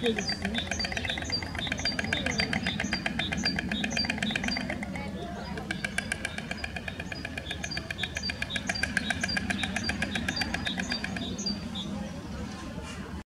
这个行